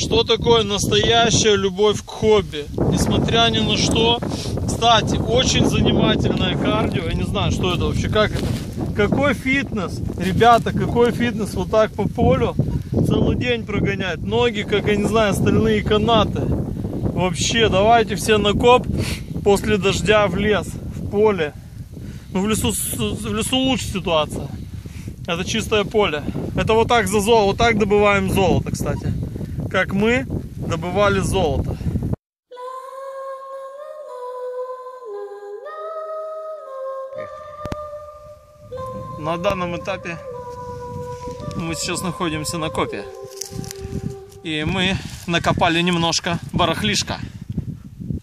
Что такое настоящая любовь к хобби? Несмотря ни на что. Кстати, очень занимательное кардио. Я не знаю, что это вообще, как это. Какой фитнес? Ребята, какой фитнес вот так по полю целый день прогонять. Ноги, как я не знаю, стальные канаты. Вообще, давайте все на коп после дождя в лес, в поле. Ну, в лесу, в лесу лучше ситуация. Это чистое поле. Это вот так за золото, вот так добываем золото, кстати. Как мы добывали золото. На данном этапе мы сейчас находимся на копе. И мы накопали немножко барахлишка.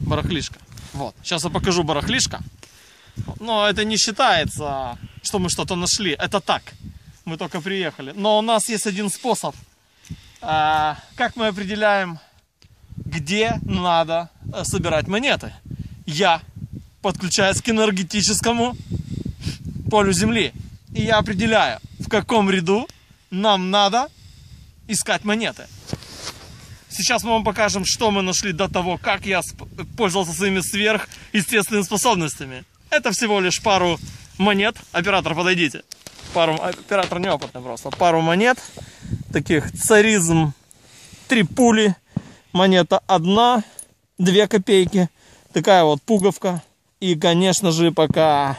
Барахлишка. Вот. Сейчас я покажу барахлишка. Но это не считается, что мы что-то нашли. Это так. Мы только приехали. Но у нас есть один способ. А, как мы определяем, где надо э, собирать монеты? Я подключаюсь к энергетическому полю Земли. И я определяю, в каком ряду нам надо искать монеты. Сейчас мы вам покажем, что мы нашли до того, как я пользовался своими сверхъестественными способностями. Это всего лишь пару монет. Оператор, подойдите. Пару, оператор неопытный просто. Пару монет. Таких царизм. Три пули. Монета одна. Две копейки. Такая вот пуговка. И, конечно же, пока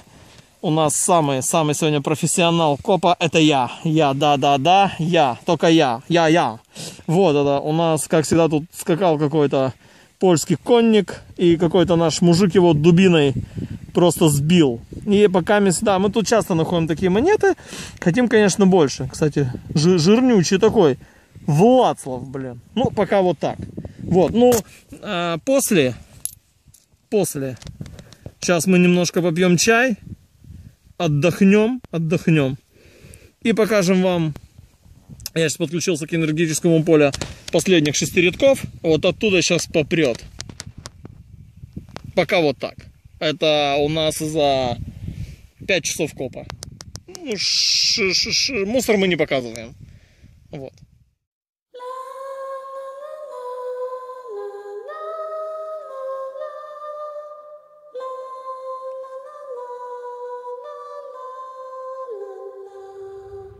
у нас самый, самый сегодня профессионал копа, это я. Я, да-да-да, я, только я, я-я. Вот это, у нас, как всегда, тут скакал какой-то польский конник, и какой-то наш мужик его дубиной просто сбил. И пока мы, да, мы тут часто находим такие монеты, хотим, конечно, больше. Кстати, жирнючий такой, Влацлав, блин. Ну, пока вот так. Вот, ну, а после, после, сейчас мы немножко попьем чай, отдохнем, отдохнем. И покажем вам, я сейчас подключился к энергетическому полю последних шести рядков. Вот оттуда сейчас попрет. Пока вот так. Это у нас за 5 часов копа. Ну, ш -ш -ш мусор мы не показываем. Вот.